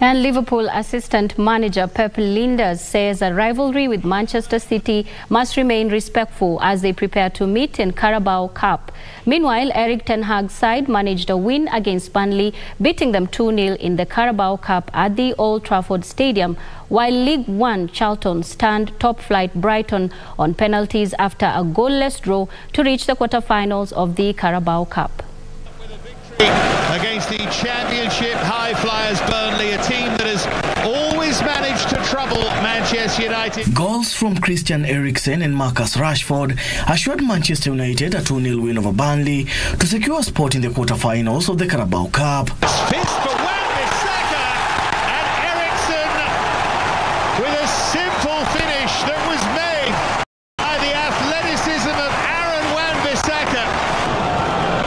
And Liverpool assistant manager Pep Lijnders says a rivalry with Manchester City must remain respectful as they prepare to meet in Carabao Cup. Meanwhile, Erik ten Hag's side managed a win against Burnley, beating them 2-0 in the Carabao Cup at the Old Trafford Stadium, while League One Charlton stand top flight Brighton on penalties after a goalless draw to reach the quarter-finals of the Carabao Cup against the championship high flyers Burnley, a team that has always managed to trouble Manchester United. Goals from Christian Eriksen and Marcus Rashford assured Manchester United a 2-0 win over Burnley to secure a spot in the quarter-finals of the Carabao Cup. Fist for Wan-Bissaka and Eriksen with a simple finish that was made by the athleticism of Aaron Wan-Bissaka.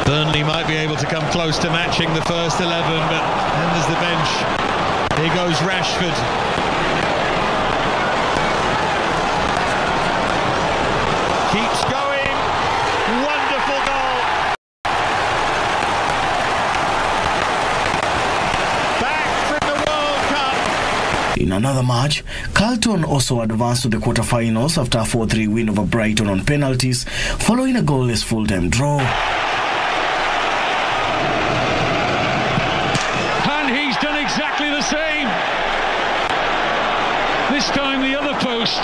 Burnley might be able to come close to matching the first 11, but then there's the bench. Here goes Rashford. Keeps going. Wonderful goal. Back from the World Cup. In another match, Charlton also advanced to the quarter-finals after a 4-3 win over Brighton on penalties, following a goalless full-time draw. Exactly the same. This time the other post.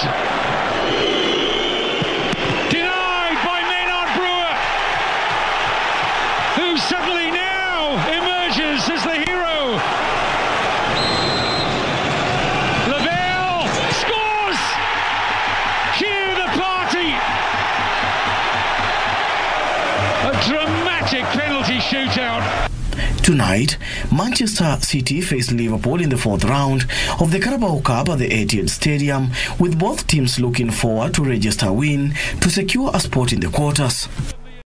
Denied by Maynard Brewer, who suddenly now emerges as the hero. Lavelle scores! Cue the party! A dramatic penalty shootout. Tonight, Manchester City face Liverpool in the fourth round of the Carabao Cup at the Etihad Stadium, with both teams looking forward to register a win to secure a spot in the quarters.